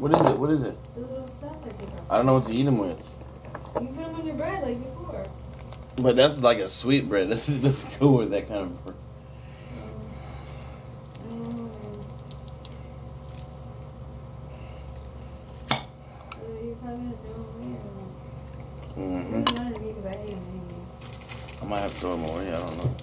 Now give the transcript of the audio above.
What is it? What is it? The little stuff I take off. I don't know what to eat them with. You put them on your bread like before. But that's like a sweet bread. This is this cool with that kind of. Mm-hmm. I might have to throw them away. I don't know.